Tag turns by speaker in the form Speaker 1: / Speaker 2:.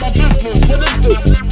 Speaker 1: my business. What is this?